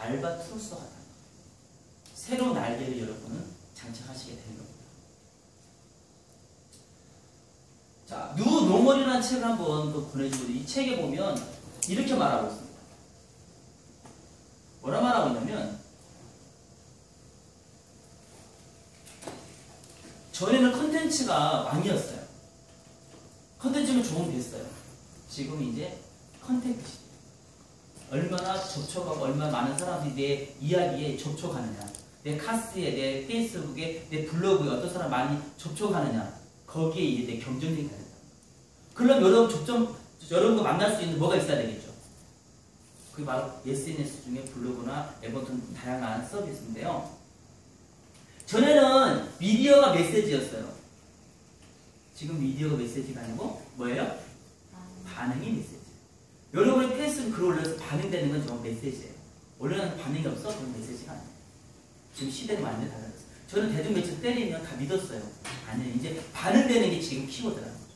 알바트로스와 같다. 새로운 날개를 여러분은 장착하시게 되는 겁니다. 자, New Normal이라는 책을 한번 또 보내주고 이 책에 보면 이렇게 말하고 있습니다. 뭐라 말하고 있냐면 전에는 컨텐츠가 왕이었어요. 컨텐츠는 좋은 됐어요. 지금 이제 컨텐츠 얼마나 접촉하고 얼마나 많은 사람들이 내 이야기에 접촉하느냐 내 카스에 내 페이스북에 내 블로그에 어떤 사람 많이 접촉하느냐 거기에 이제 내 경쟁력이 된다. 그럼 여러분 접점 여러분과 만날 수 있는 뭐가 있어야 되겠죠? 그게 바로 SNS 중에 블로그나 에버튼 다양한 서비스인데요. 전에는 미디어가 메시지였어요. 지금 미디어가 메시지가 아니고 뭐예요? 반응이 메시지. 여러분의 글 올려서 반응되는 건 정말 메시지예요. 원래는 반응이 없어? 그건 메시지가 아니에요. 지금 시대가 많이 달라졌어요. 저는 대중 매체 때리면 다 믿었어요. 아니요. 이제 반응되는 게 지금 키워드라는 거죠.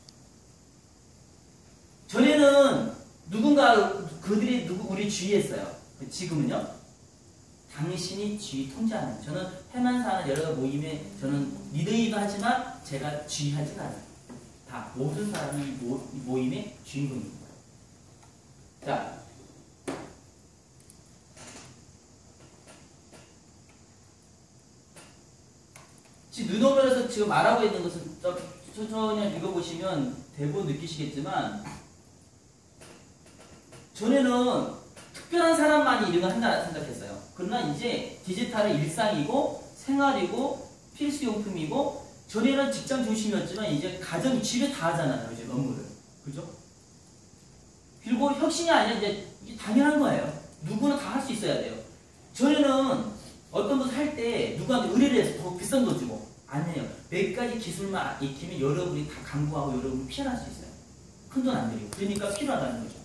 전에는 누군가 그들이 누구 우리 주위했어요. 지금은요. 당신이 주위 통제하는 저는 해만사는 여러 모임에 저는 리더이기도 하지만 제가 주의하지는 않아요. 다 모든 사람이 모, 모임의 주인공입니다. 자, 지금 눈오면에서 지금 말하고 있는 것은 저- 천천히 읽어보시면 대부분 느끼시겠지만 전에는 특별한 사람만이 이런 걸 한다 생각했어요. 그러나 이제 디지털은 일상이고 생활이고 필수용품이고 전에는 직장 중심이었지만 이제 가정이 집에 다 하잖아요. 이제 업무를. 그죠? 그리고 혁신이 아니라 이제 당연한 거예요. 누구나 다 할 수 있어야 돼요. 전에는 어떤 것을 할때 누구한테 의뢰를 해서 더 비싼 돈 주고 아니에요. 몇 가지 기술만 익히면 여러분이 다 강구하고 여러분이 피해날 수 있어요. 큰 돈 안 들이고. 그러니까 필요하다는 거죠.